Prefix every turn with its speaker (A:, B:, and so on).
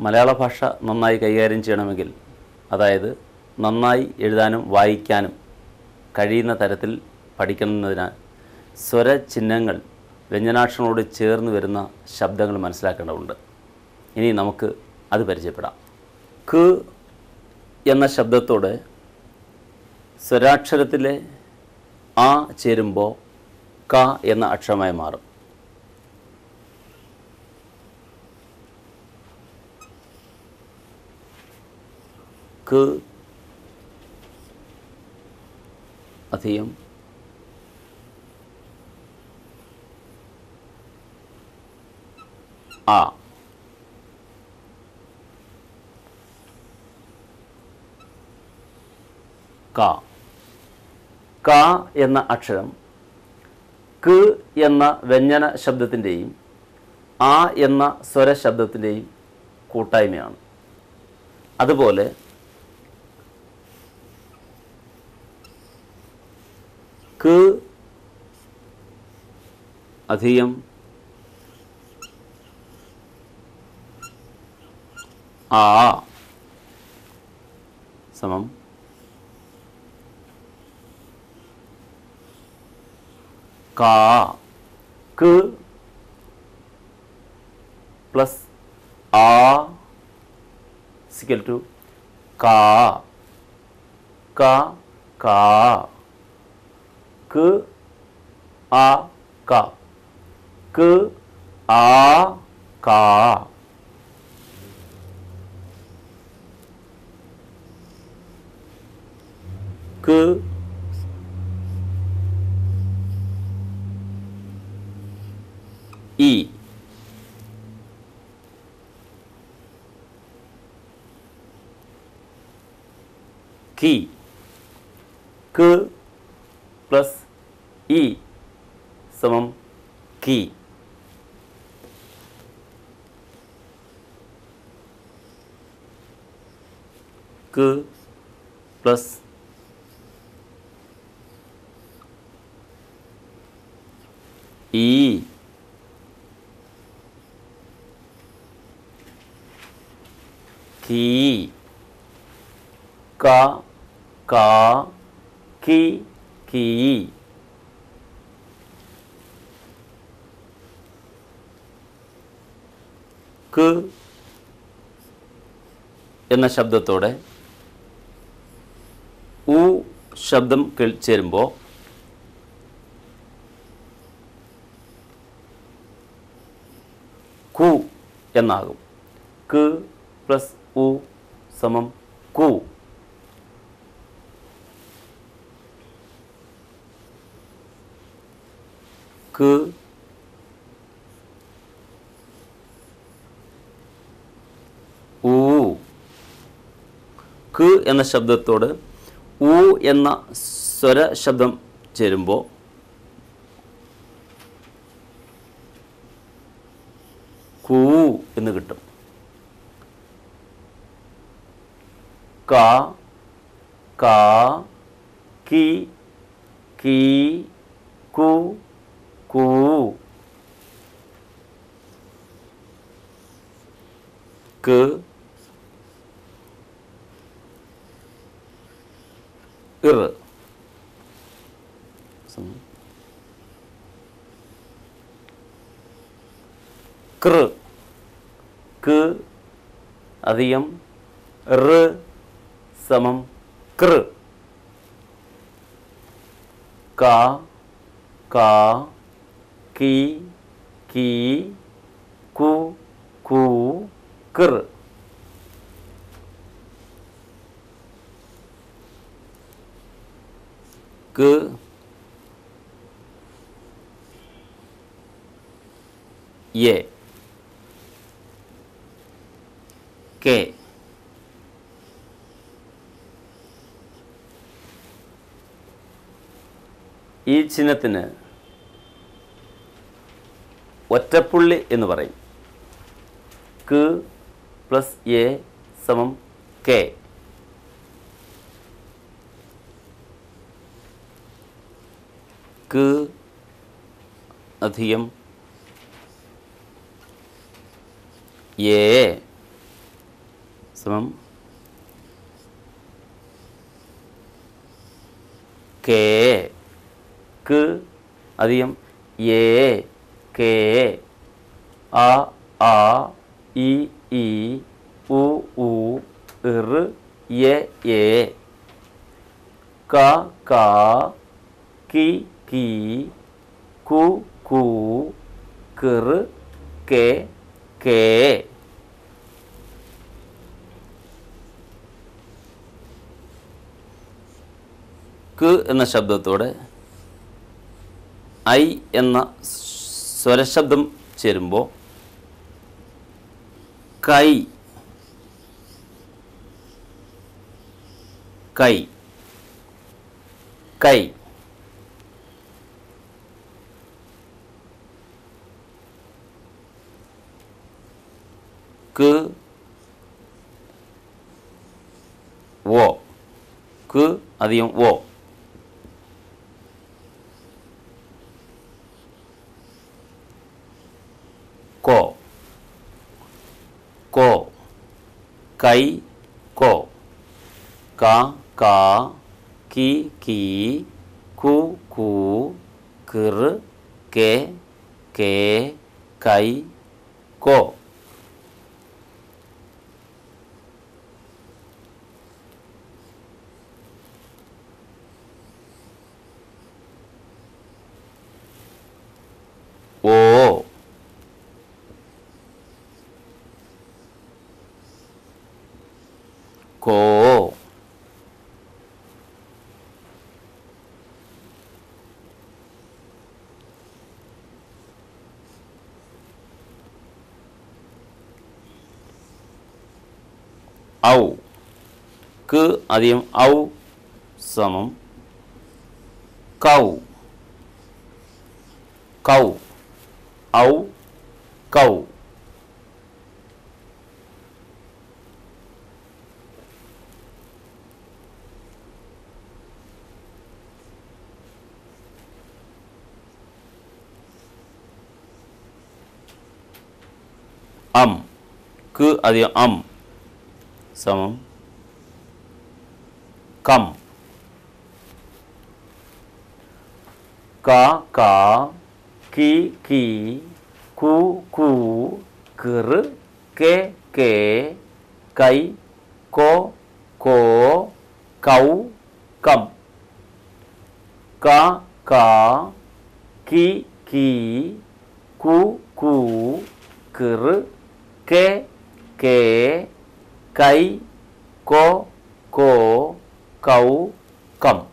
A: മലയാള ഭാഷ നന്നായി കൈകാര്യം ചെയ്യണമെങ്കിൽ അതായത് നന്നായി എഴുതാനും വായിക്കാനും കഴിയുന്ന തരത്തിൽ പഠിക്കുന്നതിനാൽ സ്വരചിഹ്നങ്ങൾ വ്യഞ്ജനാക്ഷരങ്ങളോട് ചേർന്ന് വരുന്ന ശബ്ദങ്ങൾ മനസ്സിലാക്കേണ്ടതുണ്ട്. ഇനി നമുക്ക് അത് പരിചയപ്പെടാം. ക് എന്ന ശബ്ദത്തോട് സ്വരാക്ഷരത്തിലെ ആ ചേരുമ്പോൾ ക എന്ന അക്ഷരമായി മാറും. ക് അധികം ആ. ക. ക എന്ന അക്ഷരം ക് എന്ന വ്യഞ്ജന ശബ്ദത്തിന്റെയും ആ എന്ന സ്വരശബ്ദത്തിന്റെയും കൂട്ടായ്മയാണ്. അതുപോലെ ക് അധികം ആ സമം കാ ക് പ്ലസ് ആ സിക്കൽ ടു കാ കാ കാ 그, 아, 가. 그, 아, 가. 그, 이, 귀, 그, प्लस ई समम की क प्लस ई की का का की കീ ക് എന്ന ശബ്ദത്തോടെ ഉ ശബ്ദം ചേരുമ്പോൾ കു എന്നാകും. ക് പ്ലസ് ഉ സമം കു. ക് ഊ ക് എന്ന ശബ്ദത്തോട് ഊ എന്ന സ്വര ശബ്ദം ചേരുമ്പോൾ കൂ എന്ന് കിട്ടും. ക ക കി കീ കു கூ. கு. இரு. கிரு. கு அதிகம். ரு சமம். கிரு. கா. கா. കാ കി കീ കു കൂ കൃ ക് യെ കെ ഈ ചിഹ്നത്തിന് ഒറ്റപ്പുള്ളി എന്ന് പറയും. ക് പ്ലസ് എ സമം കെ. ക് അധികം എ സമം കെ. ക് അധികം ഏ കെ. അ ആ ഇ ഇ ഉ ഉ ഇറ് എ എ. ക ക കി കി കു കു കിറ് കെ കെ. ക് എന്ന ശബ്ദത്തോടെ ഐ എന്ന സ്വരശബ്ദം ചേരുമ്പോൾ കൈ കൈ കൈ. ക് ഓ ക് അധികം ഓ काई को का का की की कु कु कर के के काई को 오 ఔ కు అదేం ఔ సమం కౌ కౌ ఔ కౌ am ku అది am समम। कम। का का, की की, कु कु कर के के कई को को कऊ कम। का का, की की, कु कु कर के के cái có cổ cấu cẩm.